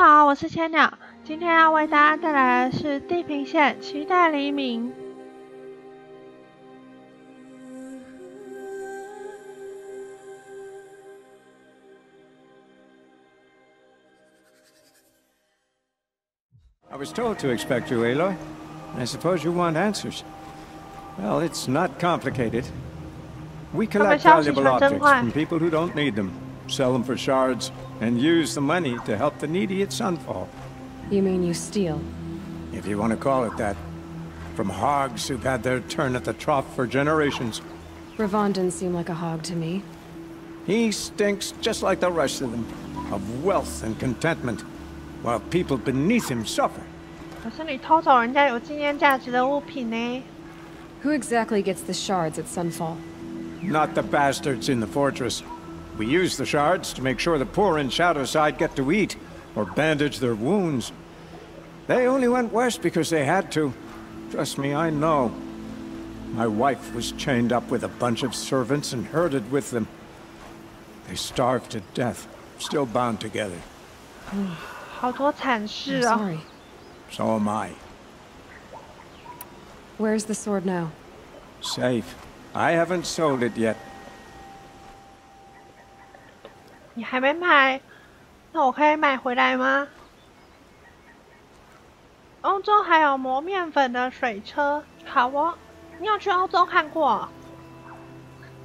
好，我是千鸟，今天要为大家带来的是《地平线：期待黎明》。I was told to expect you, Aloy. I suppose you want answers. Well, it's not complicated. We collect valuable objects from people who don't need them, sell them for shards, and use the money to help the needy at Sunfall. You mean you steal? If you want to call it that. From hogs who've had their turn at the trough for generations. Ravon didn't seem like a hog to me. He stinks just like the rest of them, of wealth and contentment, while people beneath him suffer. 可是你偷走人家有纪念价值的物品呢？Who exactly gets the shards at Sunfall? Not the bastards in the fortress. We use the shards to make sure the poor in Shadowside get to eat, or bandage their wounds. They only went west because they had to. Trust me, I know. My wife was chained up with a bunch of servants and herded with them. They starved to death, still bound together. 好多惨事 I'm sorry. So am I. Where's the sword now? Safe. I haven't sold it yet. 你还没买，那我可以买回来吗？欧洲还有磨面粉的水车，好哦。你有去欧洲看过？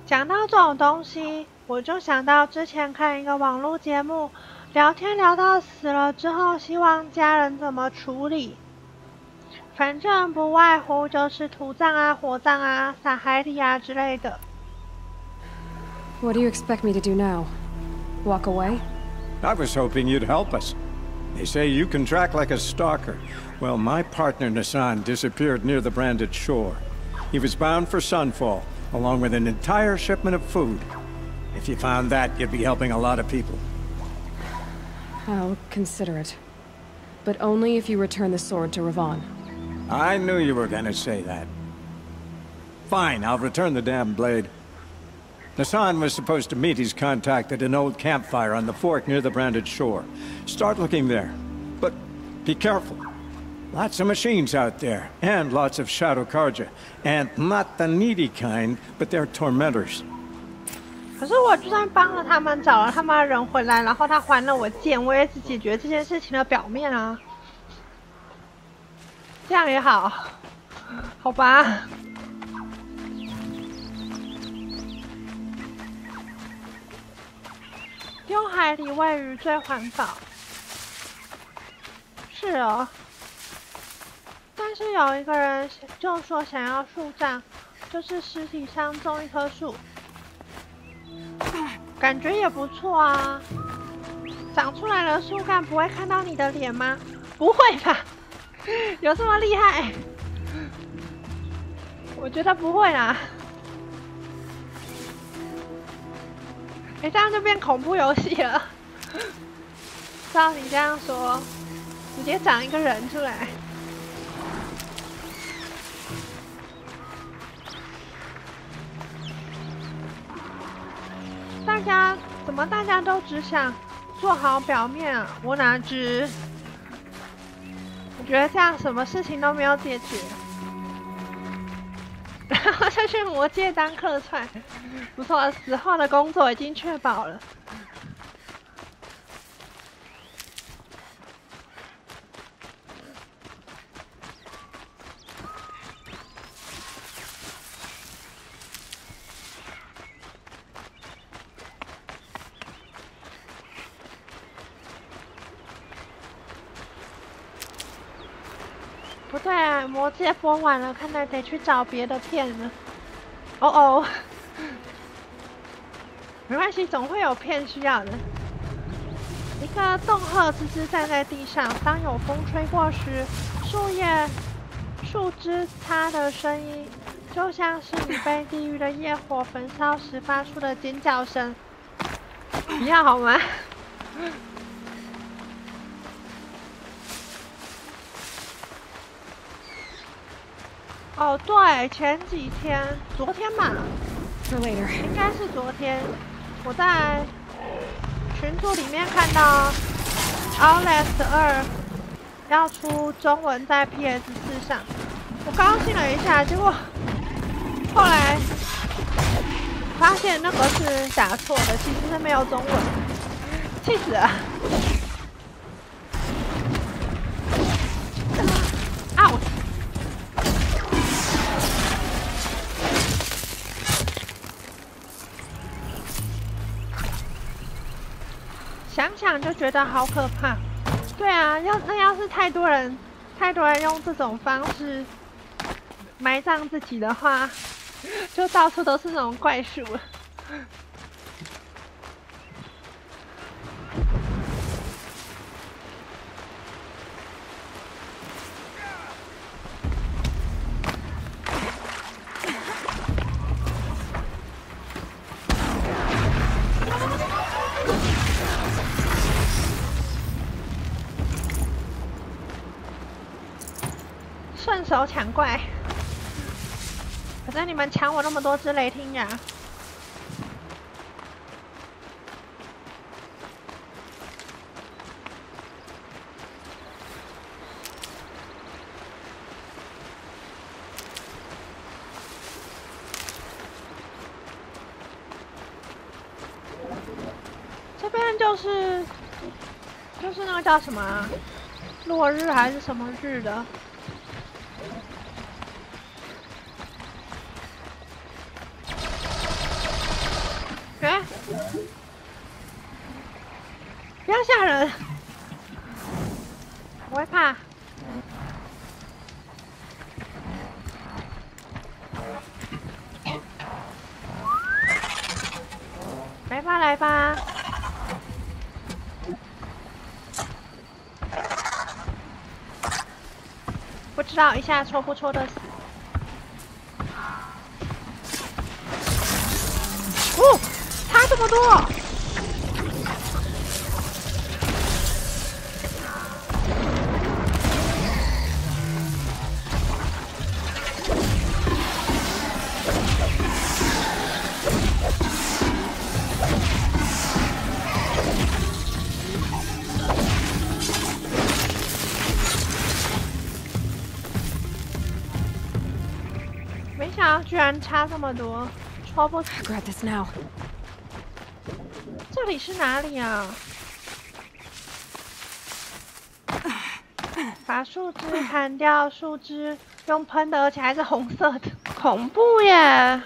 讲到这种东西，我就想到之前看一个网络节目。聊天聊到死了之后，希望家人怎么处理？反正不外乎就是土葬啊、火葬啊、撒海里啊之类的。What do you expect me to do now? Walk away? I was hoping you'd help us. They say you can track like a stalker. Well, my partner Nassan disappeared near the branded shore. He was bound for Sunfall, along with an entire shipment of food. If you found that, you'd be helping a lot of people. I'll consider it. But only if you return the sword to Ravon. I knew you were gonna say that. Fine, I'll return the damn blade. Nassan was supposed to meet his contact at an old campfire on the fork near the branded shore. Start looking there. But be careful. Lots of machines out there, and lots of Shadow Karja. And not the needy kind, but they're tormentors. 可是我就算帮了他们，找了他妈人回来，然后他还了我剑，我也只解决这件事情的表面啊。这样也好，好吧。 丢海里喂鱼最环保。是哦。但是有一个人就说想要树葬，就是尸体上种一棵树。感觉也不错啊！长出来的树干不会看到你的脸吗？不会吧？有这么厉害？我觉得不会啦。哎，这样就变恐怖游戏了。照你这样说，直接长一个人出来。大家怎么大家都只想做好表面啊？我哪知？我觉得这样什么事情都没有解决，然后就去魔界当客串，不错，死后的工作已经确保了。不对啊，魔戒播完了，看来得去找别的片了。哦哦，没关系，总会有片需要的。一个洞鹤吱吱站在地上，当有风吹过时，树叶、树枝擦的声音，就像是你被地狱的业火焚烧时发出的尖叫声。你要好吗？哦，对，前几天，昨天吧，应该是昨天，我在群组里面看到 Outlast 二要出中文在 PS 四上，我高兴了一下，结果后来发现那个是打错的，其实是没有中文，气死了！想想就觉得好可怕。对啊，要那要是太多人，太多人用这种方式埋葬自己的话，就到处都是那种怪树。手抢怪，反正你们抢我那么多只雷霆呀！这边就是就是那个叫什么啊落日还是什么日的？哎，不要吓人，我会怕。来吧，来吧。不知道一下抽不抽的死。哦，差这么多！然差这么多，戳不死。Grab this now. 这里是哪里啊？把树枝砍掉，树枝用喷的，而且还是红色的，恐怖耶！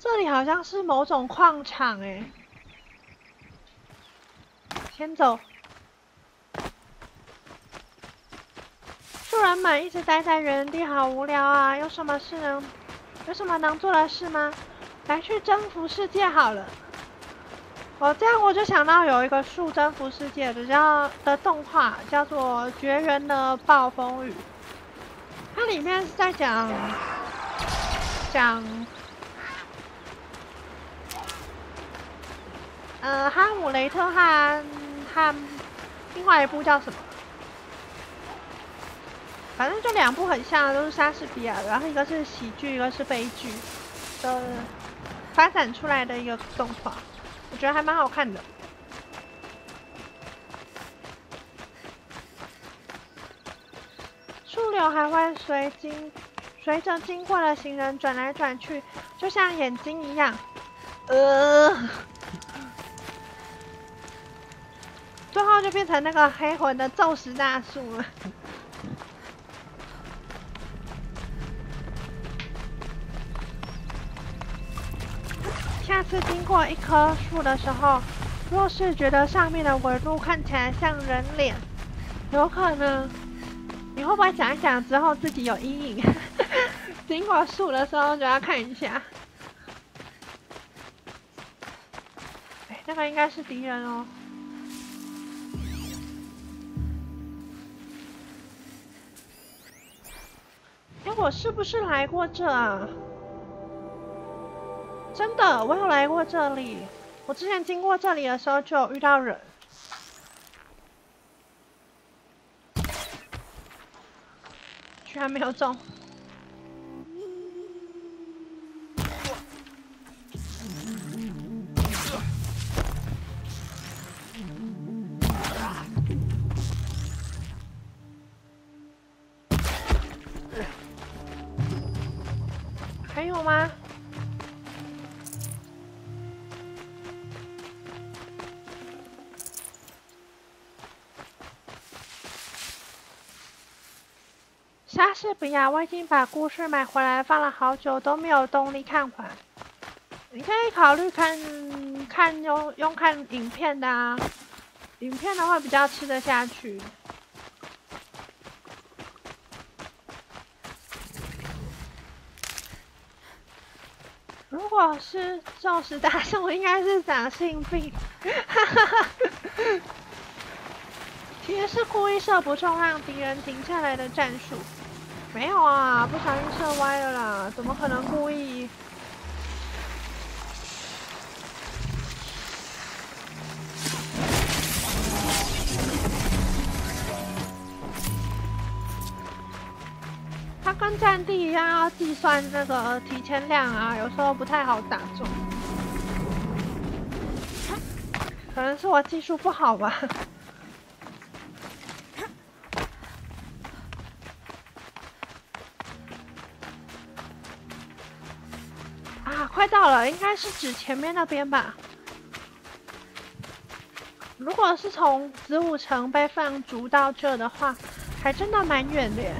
这里好像是某种矿场哎，先走。树人们一直待在原地，好无聊啊！有什么事能，有什么能做的事吗？来去征服世界好了。哦，这样我就想到有一个树征服世界的叫的动画，叫做《绝缘的暴风雨》。它里面是在讲讲，呃，哈姆雷特和和另外一部叫什么？反正就两部很像，都是莎士比亚，然后一个是喜剧，一个是悲剧的发展出来的一个动画，我觉得还蛮好看的。树柳还会随经随着经过的行人转来转去，就像眼睛一样。呃，最后就变成那个黑魂的咒石大树了。下次经过一棵树的时候，若是觉得上面的纹路看起来像人脸，有可能你会不会想一想之后自己有阴影？经过树的时候就要看一下。哎，那个应该是敌人哦。哎，我是不是来过这啊？真的我有来过这里。我之前经过这里的时候就有遇到人。居然没有中。还有吗？士比亚，我已经把故事买回来放了好久，都没有动力看完。你可以考虑看看用用看影片的啊，影片的话比较吃得下去。如果是宙斯大圣，我应该是长性病，哈哈哈其实是故意射不中，让敌人停下来的战术。没有啊，不小心射歪了啦，怎么可能故意？它跟战地一样，要计算那个提前量啊，有时候不太好打中。可能是我技术不好吧。应该是指前面那边吧。如果是从子午城被放逐到这的话，还真的蛮远的。耶，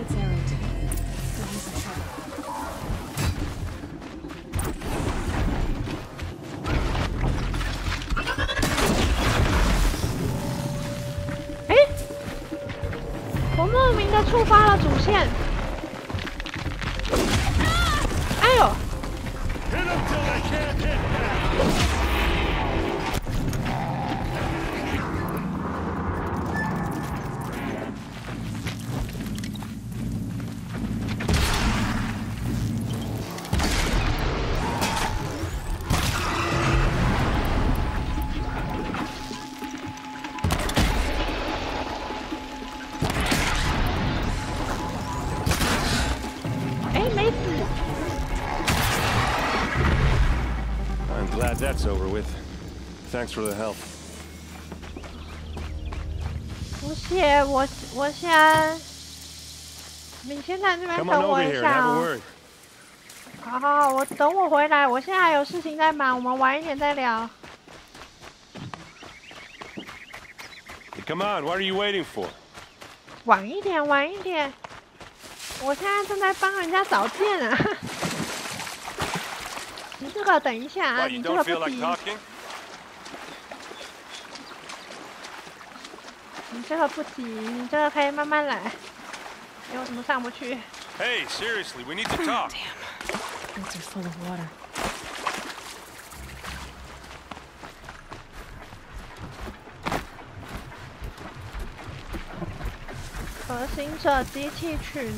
！over with. Thanks for the help. 不谢，我我先，你先在这边等我一下哦。好好好，我等我回来，我现在还有事情在忙，我们晚一点再聊。Come on, what are you waiting for? 晚一点，晚一点，我现在正在帮人家找剑啊。你这个等一下啊，你这个不急。你这个不急，你这个可以慢慢来。你为什么上不去？Hey, seriously, we need to talk. Damn, boots are full of water. 核心者机器群。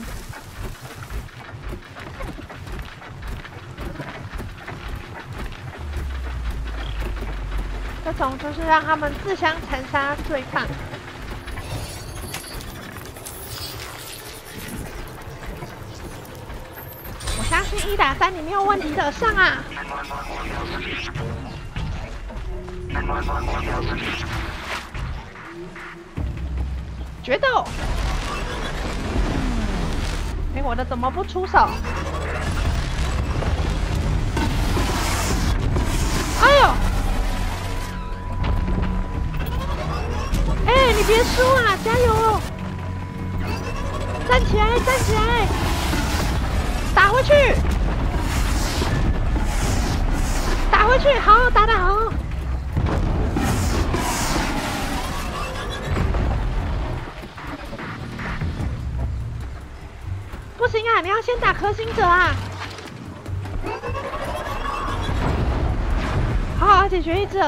这种就是让他们自相残杀对抗。我相信一打三你没有问题的，上啊！决斗！哎，我的怎么不出手？别输啊！加油！站起来，站起来！打回去！打回去！好，打得好！不行啊，你要先打核心者啊！好好解决一只。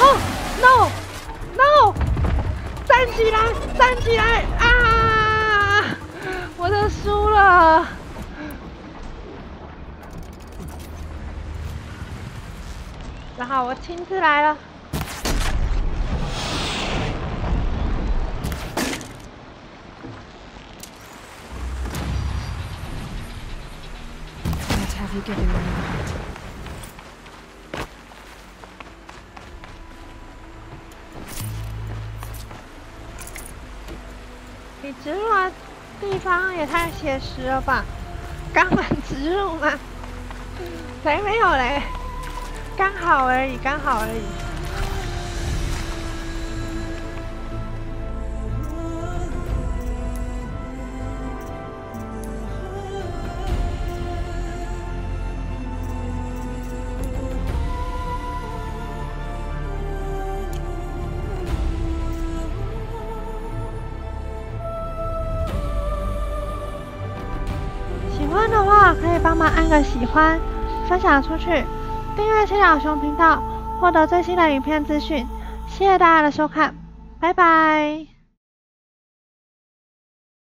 哦，no no，站起来，站起来！啊！我的输了。然后我亲自来了。植入的地方也太写实了吧？肛门植入吗？才没有嘞，刚好而已，刚好而已。忙按个喜欢，分享出去，订阅七鸟熊频道，获得最新的影片资讯。谢谢大家的收看，拜拜。